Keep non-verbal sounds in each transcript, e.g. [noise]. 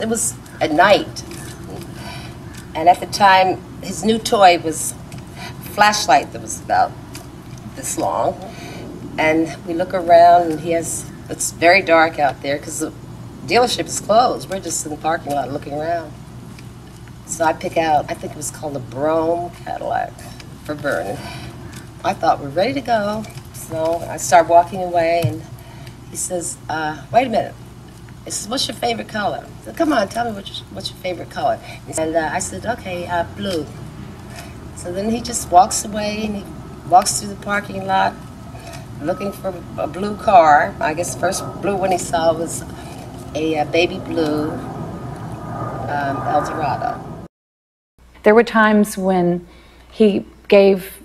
it was at night. And at the time, his new toy was flashlight that was about this long. And we look around, and he has, it's very dark out there because the dealership is closed. We're just in the parking lot looking around. So I pick out, I think it was called a Brougham Cadillac for Vernon. I thought we're ready to go. So I start walking away, and he says, uh, wait a minute. What's your favorite color? I said, come on, tell me what's your, what's your favorite color. And uh, I said, okay, uh, blue. So then he just walks away, and he walks through the parking lot looking for a blue car. I guess the first blue one he saw was a, uh, baby blue um, Eldorado. There were times when he gave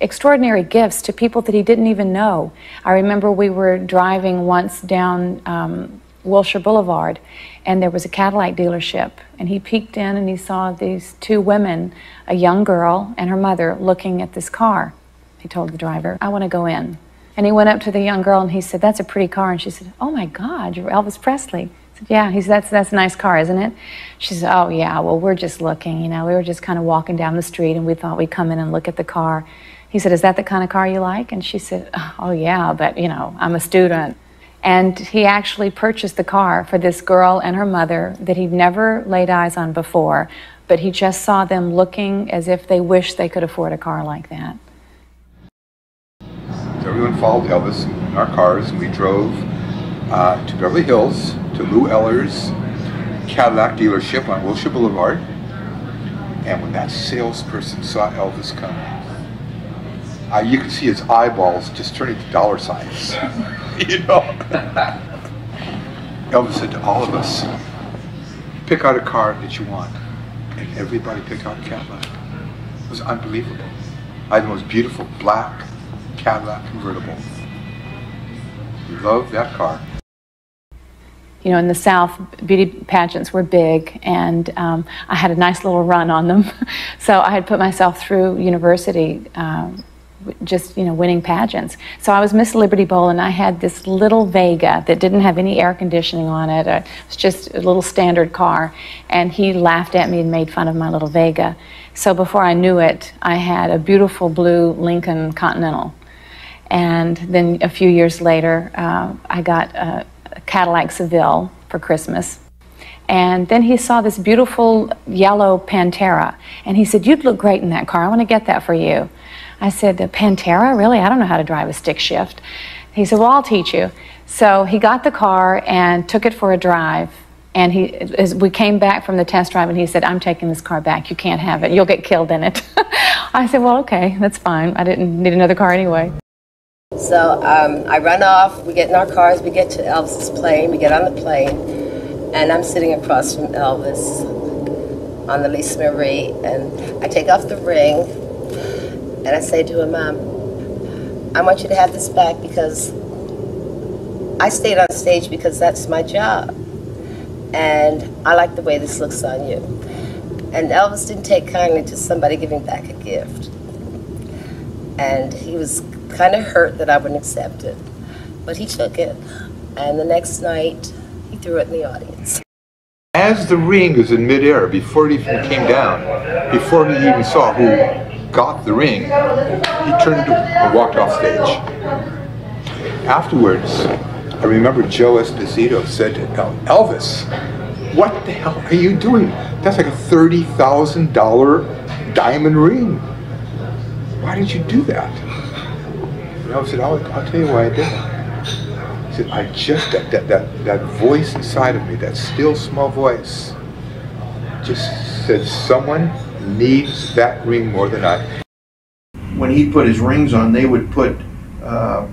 extraordinary gifts to people that he didn't even know. I remember we were driving once down um, Wilshire Boulevard, and there was a Cadillac dealership, and he peeked in and he saw these two women, a young girl and her mother, looking at this car. He told the driver, I want to go in. And he went up to the young girl and he said, That's a pretty car. And she said, Oh my God, you're Elvis Presley. Said, yeah, he said, that's, that's a nice car, isn't it? She said, oh, yeah, well, we're just looking. You know, we were just kind of walking down the street and we thought we'd come in and look at the car. He said, is that the kind of car you like? And she said, oh, yeah, but, you know, I'm a student. And he actually purchased the car for this girl and her mother that he'd never laid eyes on before, but he just saw them looking as if they wished they could afford a car like that. So everyone followed Elvis in our cars, and we drove uh, to Beverly Hills to Lou Ehlers Cadillac dealership on Wilshire Boulevard. And when that salesperson saw Elvis come, uh, you could see his eyeballs just turning to dollar signs. [laughs] you know? [laughs] Elvis said to all of us, pick out a car that you want. And everybody picked out a Cadillac. It was unbelievable. I had the most beautiful black Cadillac convertible. Loved that car you know, in the South, beauty pageants were big, and um, I had a nice little run on them. [laughs] so I had put myself through university, um, just you know, winning pageants. So I was Miss Liberty Bowl, and I had this little Vega that didn't have any air conditioning on it. It was just a little standard car, and he laughed at me and made fun of my little Vega. So before I knew it, I had a beautiful blue Lincoln Continental. And then a few years later, uh, I got a Cadillac Seville for Christmas. And then he saw this beautiful yellow Pantera. And he said, You'd look great in that car. I want to get that for you. I said, The Pantera? Really? I don't know how to drive a stick shift. He said, Well, I'll teach you. So he got the car and took it for a drive. And he, as we came back from the test drive, and he said, I'm taking this car back. You can't have it. You'll get killed in it. [laughs] I said, Well, okay, that's fine. I didn't need another car anyway. So um, I run off, we get in our cars, we get to Elvis's plane, we get on the plane, and I'm sitting across from Elvis on the Lisa Marie, and I take off the ring, and I say to him, Mom, I want you to have this back because I stayed on stage because that's my job, and I like the way this looks on you. And Elvis didn't take kindly to somebody giving back a gift. And he was kind of hurt that I wouldn't accept it. But he took it. And the next night, he threw it in the audience. As the ring was in midair, before it even came down, before he even saw who got the ring, he turned and walked off stage. Afterwards, I remember Joe Esposito said to Elvis, what the hell are you doing? That's like a $30,000 diamond ring. Why did you do that? Elvis said, I'll, I'll tell you why I did it. He said, I just, that, that, that, that voice inside of me, that still small voice, just said, someone needs that ring more than I. When he put his rings on, they would put uh,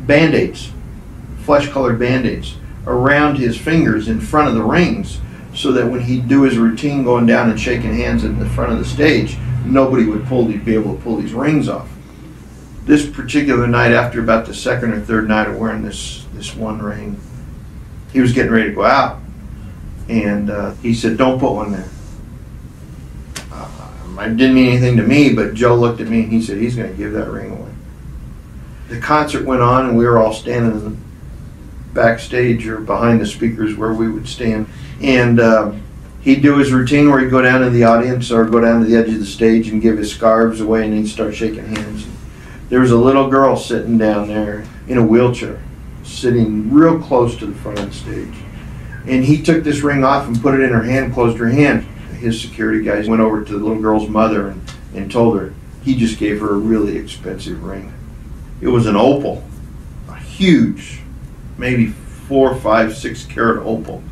band-aids, flesh-colored band-aids, around his fingers in front of the rings so that when he'd do his routine going down and shaking hands in the front of the stage, nobody would pull, he'd be able to pull these rings off this particular night, after about the second or third night of wearing this this one ring, he was getting ready to go out, and uh, he said, "Don't put one there." It didn't mean anything to me, but Joe looked at me and he said, "He's going to give that ring away." The concert went on, and we were all standing in the backstage or behind the speakers where we would stand. And uh, he'd do his routine where he'd go down to the audience or go down to the edge of the stage and give his scarves away and he'd start shaking hands. There was a little girl sitting down there in a wheelchair, sitting real close to the front of the stage. And he took this ring off and put it in her hand, closed her hand. His security guys went over to the little girl's mother and, and told her he just gave her a really expensive ring. It was an opal, a huge, maybe four, five, six carat opal.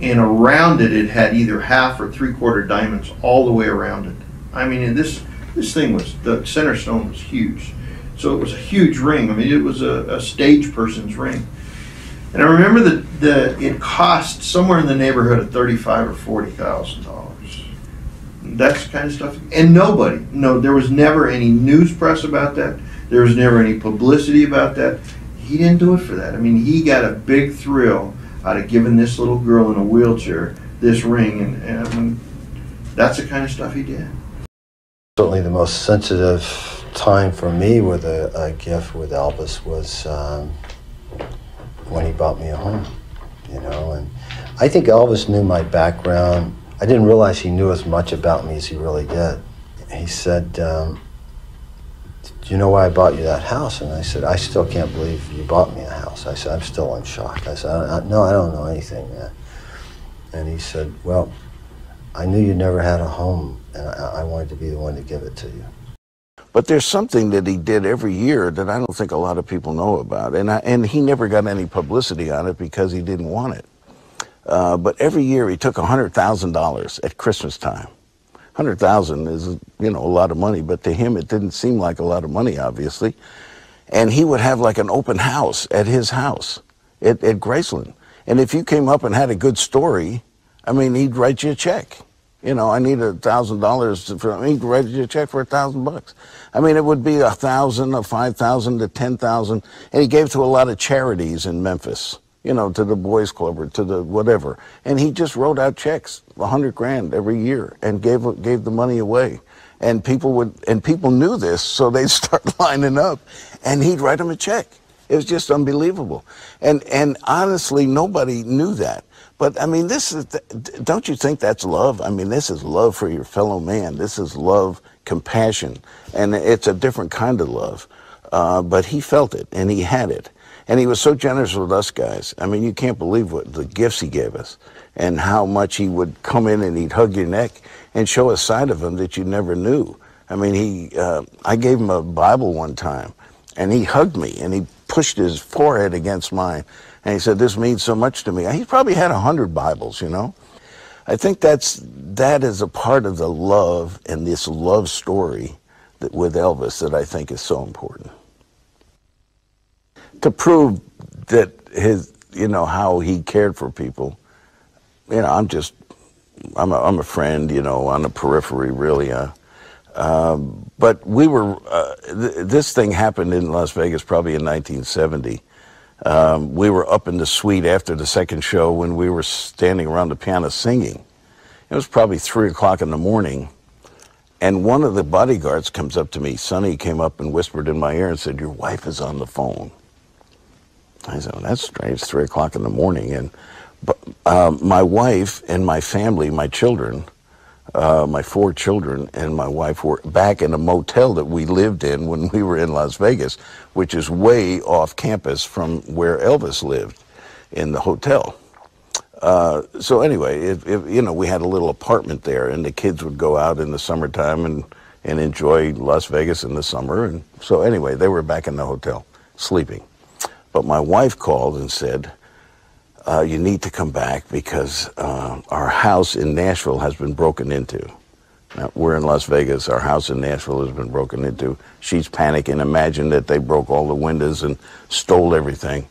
And around it, it had either half or three quarter diamonds all the way around it. I mean, this this thing was the center stone was huge, so it was a huge ring. I mean, it was a, a stage person's ring. And I remember that the it cost somewhere in the neighborhood of thirty-five or forty thousand dollars. That's the kind of stuff. And nobody, no, there was never any news press about that. There was never any publicity about that. He didn't do it for that. I mean, he got a big thrill out of giving this little girl in a wheelchair this ring, and, and I mean, that's the kind of stuff he did. Certainly, the most sensitive time for me with a, a gift with Elvis was um, when he bought me a home. You know, and I think Elvis knew my background. I didn't realize he knew as much about me as he really did. He said, um, "Do you know why I bought you that house?" And I said, "I still can't believe you bought me a house." I said, "I'm still in shock." I said, I, I, "No, I don't know anything." Man. And he said, "Well, I knew you never had a home, and I, I wanted to be the one to give it to you." But there's something that he did every year that I don't think a lot of people know about, and I, and he never got any publicity on it because he didn't want it. Uh, but every year he took hundred thousand dollars at Christmas time. Hundred thousand is you know a lot of money, but to him it didn't seem like a lot of money, obviously. And he would have like an open house at his house at, at Graceland, and if you came up and had a good story, I mean, he'd write you a check. You know, I need a thousand dollars for he'd write you a check for a thousand bucks. I mean, it would be a thousand, a five thousand, to ten thousand, and he gave to a lot of charities in Memphis. You know, to the boys' club or to the whatever, and he just wrote out checks, a hundred grand every year, and gave gave the money away. And people would, and people knew this, so they'd [laughs] start lining up, and he'd write them a check. It was just unbelievable, and and honestly, nobody knew that. But I mean, this is, don't you think that's love? I mean, this is love for your fellow man. This is love, compassion, and it's a different kind of love. Uh, but he felt it and he had it. And he was so generous with us guys. I mean, you can't believe what the gifts he gave us and how much he would come in and he'd hug your neck and show a side of him that you never knew. I mean, he, uh, I gave him a Bible one time and he hugged me and he pushed his forehead against mine and he said, "This means so much to me." He probably had a hundred Bibles, you know. I think that's that is a part of the love and this love story that with Elvis that I think is so important. To prove that his, you know, how he cared for people, you know, I'm just, I'm a, I'm a friend, you know, on the periphery, really. Uh, um, but we were, uh, th- this thing happened in Las Vegas probably in 1970. Um, we were up in the suite after the second show when we were standing around the piano singing. It was probably three o'clock in the morning. And one of the bodyguards comes up to me. Sonny came up and whispered in my ear and said, Your wife is on the phone. I said, well, That's strange. Three o'clock in the morning. And um, my wife and my family, my children, uh, my four children and my wife were back in a motel that we lived in when we were in Las Vegas, which is way off campus from where Elvis lived in the hotel. Uh, so anyway, it, you know, we had a little apartment there, and the kids would go out in the summertime and and enjoy Las Vegas in the summer. And so anyway, they were back in the hotel sleeping. But my wife called and said, uh, you need to come back because uh, our house in Nashville has been broken into. Now, we're in Las Vegas. Our house in Nashville has been broken into. She's panicking. Imagine that they broke all the windows and stole everything.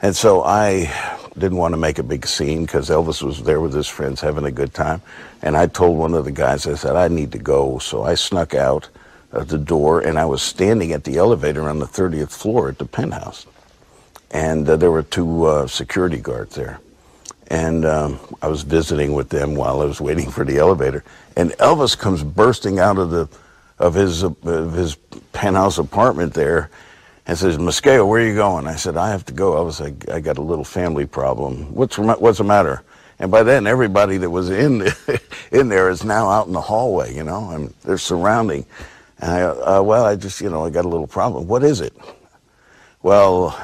And so I didn't want to make a big scene because Elvis was there with his friends having a good time. And I told one of the guys, I said, I need to go. So I snuck out the door and I was standing at the elevator on the 30th floor at the penthouse and uh, there were two uh, security guards there. And um, I was visiting with them while I was waiting for the elevator, and Elvis comes bursting out of the of his of his penthouse apartment there, and says, "Mosqueo, where are you going?" I said, "I have to go." I was like, "I got a little family problem. What's what's the matter?" And by then, everybody that was in [laughs] in there is now out in the hallway, you know, and they're surrounding. And I, uh, well, I just, you know, I got a little problem. What is it? Well,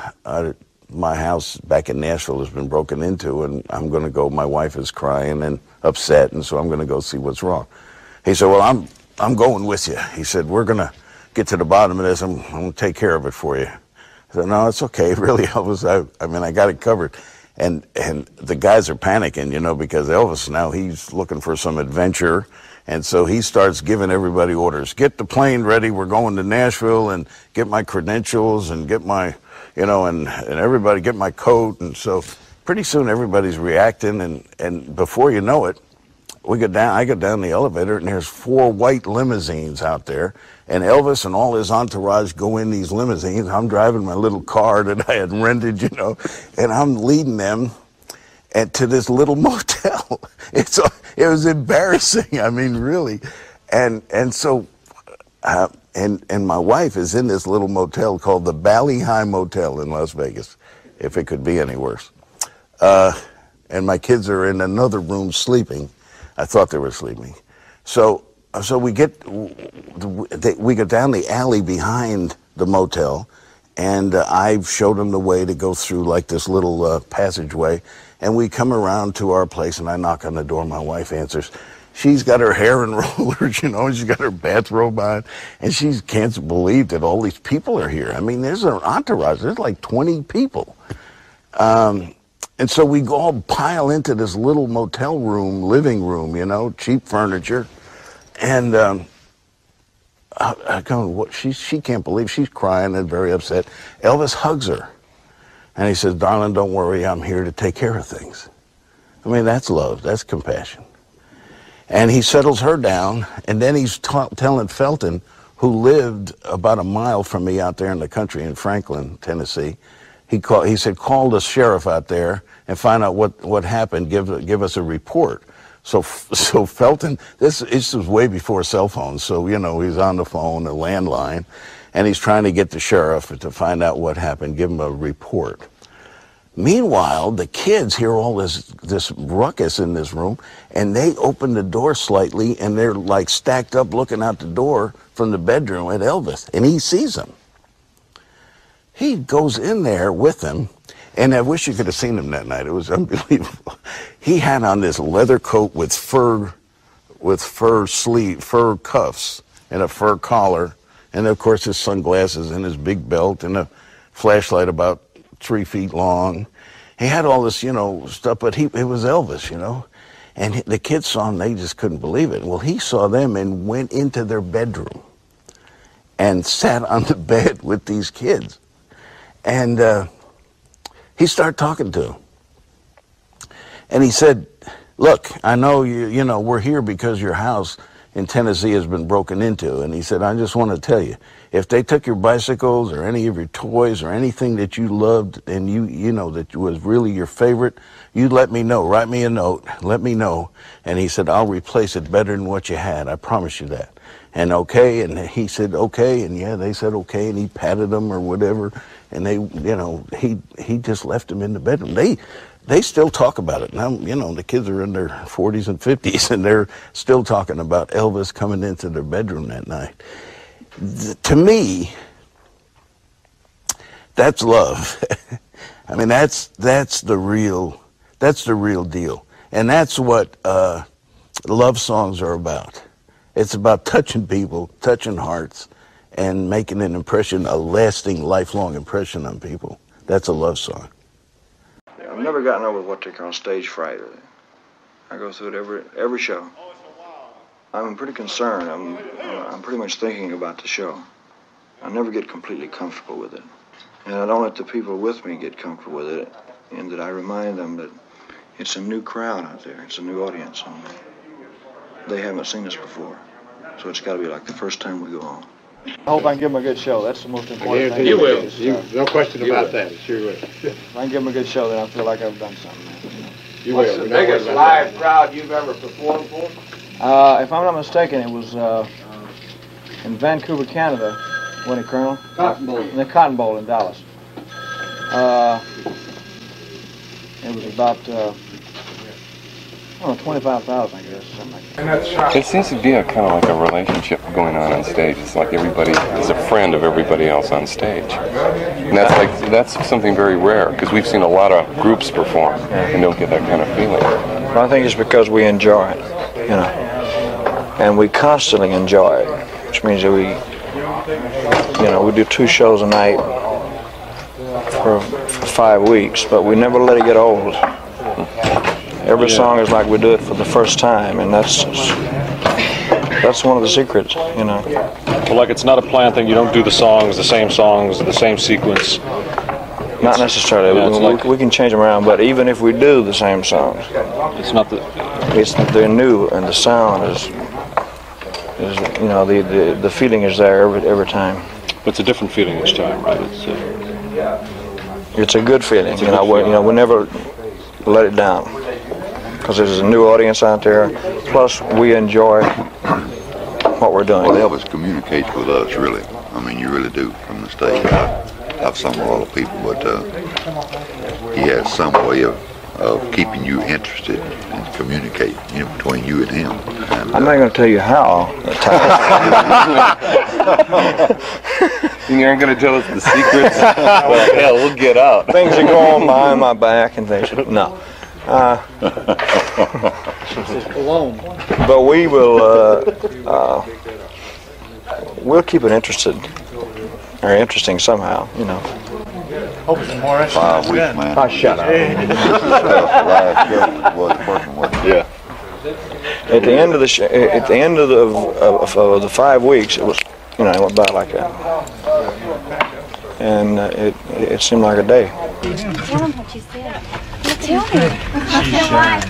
my house back in Nashville has been broken into, and I'm going to go. My wife is crying and upset, and so I'm going to go see what's wrong. He said, "Well, I'm I'm going with you." He said, "We're going to get to the bottom of this. I'm, I'm going to take care of it for you." I said, "No, it's okay. [laughs] Really, Elvis. I, I mean, I got it covered." And and the guys are panicking, you know, because Elvis now he's looking for some adventure. And so he starts giving everybody orders. Get the plane ready. We're going to Nashville and get my credentials and get my you know, and, and everybody get my coat. And so pretty soon everybody's reacting. And, and before you know it, we get down, I get down the elevator and there's four white limousines out there. And Elvis and all his entourage go in these limousines. I'm driving my little car [laughs] that I had rented, you know, and I'm leading them and to this little [laughs] motel. It's it was embarrassing. I mean, really, and and so uh, and and my wife is in this little motel called the Bali Hai Motel in Las Vegas, if it could be any worse. Uh, and my kids are in another room sleeping. I thought they were sleeping. So so we get we go down the alley behind the motel, and uh, I showed them the way to go through like this little uh, passageway, and we come around to our place, and I knock on the door. My wife answers she's got her hair in [laughs] rollers, you know, she's got her bathrobe on, and she can't believe that all these people are here. I mean, there's an entourage. There's like 20 people. Um, and so we all pile into this little motel room, living room, you know, cheap furniture. And um, I, I go, what, she, she can't believe she's crying and very upset. Elvis hugs her. And he says, darling, don't worry, I'm here to take care of things. I mean, that's love. That's compassion. And he settles her down, and then he's telling Felton, who lived about a mile from me out there in the country in Franklin, Tennessee, he, called, he said, call the sheriff out there and find out what, what happened, give, give us a report. So, [laughs] so Felton, this, this was way before cell phones, so, you know, he's on the phone, a landline, and he's trying to get the sheriff to find out what happened, give him a report. Meanwhile, the kids hear all this this ruckus in this room, and they open the door slightly, and they're like stacked up, looking out the door from the bedroom at Elvis, and he sees them. He goes in there with them, and I wish you could have seen him that night. It was [laughs] unbelievable. He had on this leather coat with fur, with fur sleeve, fur cuffs, and a fur collar, and of course his sunglasses and his big belt and a flashlight about three feet long. He had all this, you know, stuff, but he it was Elvis, you know. And the kids saw him, they just couldn't believe it. Well, he saw them and went into their bedroom and [laughs] sat on the bed with these kids. And uh, he started talking to him. And he said, look, I know you, you know, we're here because your house in Tennessee has been broken into. And he said, I just want to tell you, if they took your bicycles or any of your toys or anything that you loved and you, you know, that was really your favorite, you let me know. Write me a note. Let me know. And he said, I'll replace it better than what you had. I promise you that. And okay. And he said, okay. And yeah, they said, okay. And he patted them or whatever. And they, you know, he, he just left them in the bedroom. They, they still talk about it. Now, you know, the kids are in their 40s and 50s [laughs] and they're still talking about Elvis coming into their bedroom that night. To me, that's love. [laughs] I mean, that's, that's the real, that's the real deal. And that's what uh, love songs are about. It's about touching people, touching hearts, and making an impression, a lasting, lifelong impression on people. That's a love song. I've never gotten over what they call stage fright. I go through it every every show. I'm pretty concerned. I'm I'm pretty much thinking about the show. I never get completely comfortable with it, and I don't let the people with me get comfortable with it. And that I remind them that it's a new crowd out there. It's a new audience, and they haven't seen us before. So it's got to be like the first time we go on. I hope I can give them a good show. That's the most important thing. You will. You, no question you about will. that. Sure will. If I can give them a good show, then I feel like I've done something. You What's will. the biggest live crowd you've ever performed for? Uh, if I'm not mistaken, it was uh, in Vancouver, Canada, Winnie Colonel. Cotton Bowl. In the Cotton Bowl in Dallas. Uh, it was about uh, Oh, 25,000, I guess, something like that. There seems to be a kind of like a relationship going on on stage. It's like everybody is a friend of everybody else on stage, and that's like that's something very rare because we've seen a lot of groups perform and don't get that kind of feeling. Well, I think it's because we enjoy it, you know, and we constantly enjoy it, which means that we, you know, we do two shows a night for, for five weeks, but we never let it get old. Every song is like we do it for the first time, and that's that's one of the secrets, you know. Well, like it's not a planned thing. You don't do the songs, the same songs, the same sequence. Not necessarily. Yeah, it's we, like- we can change them around, but even if we do the same songs, It's not the. it's they're new and the sound is is you know the the, the feeling is there every every time. It's a different feeling each time, right? It's, uh, It's a good feeling. It's a you know, good we, you know, we never let it down because there's a new audience out there. Plus, we enjoy what we're doing. Well, Elvis communicates with us, really. I mean, you really do from the stage. I, I've sung with lot of people, but uh, he has some way of, of keeping you interested and communicating, you know, between you and him. And, I'm not going to tell you how. You aren't going to tell us the secrets? [laughs] well, hell, we'll get out. Things are going behind [laughs] my back and things. No. Uh, but we will. Uh, uh, we'll keep it interested or interesting somehow. You know. Five weeks, man. Oh, shut up. Last show was the first one. Yeah. At the end of the sh- at the end of the of, of the five weeks, it was you know it went by like that, and uh, it it seemed like a day. Tell him what you said. Tell me. Why?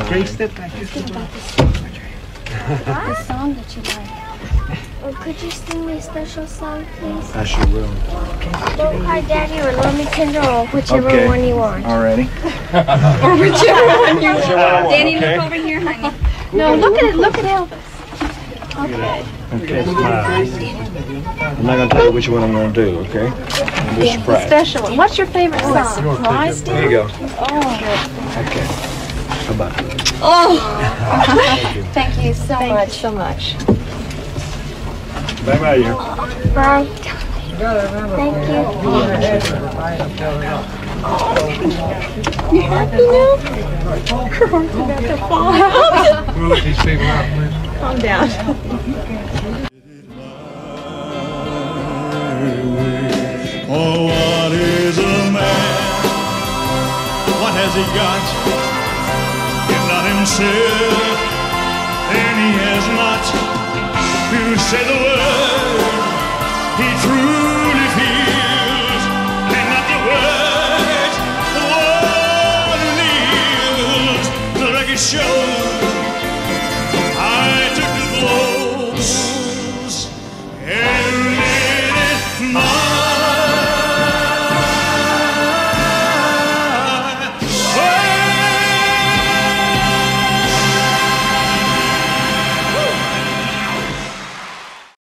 Okay, step back. The song that you like. Well, could you sing me a special song, please? I sure will. Don't Cry Daddy or Love Me Tender or whichever Okay. one you want. Alrighty. [laughs] or whichever one you Whichever one want, Danny, okay? look over here, honey. No, look at it. Look at Elvis. Okay. Okay, smile. I'm not gonna tell you which one I'm gonna do, okay? I'm just The surprised. special one. What's your favorite song? Surprise, There you go. Oh. Okay. How about that? Oh. [laughs] Thank you so much. so much. Bye bye, you. Bye. Thank you. You happy now? Her heart's about to fall. We'll let these people out, please. Calm down. Oh, what is a man? What has he got? If not himself, then he has not to say the word.